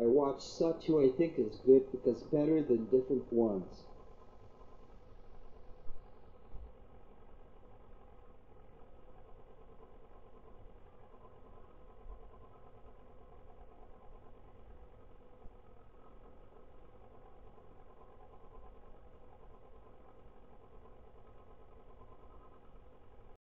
I watch such who I think is good because better than different ones.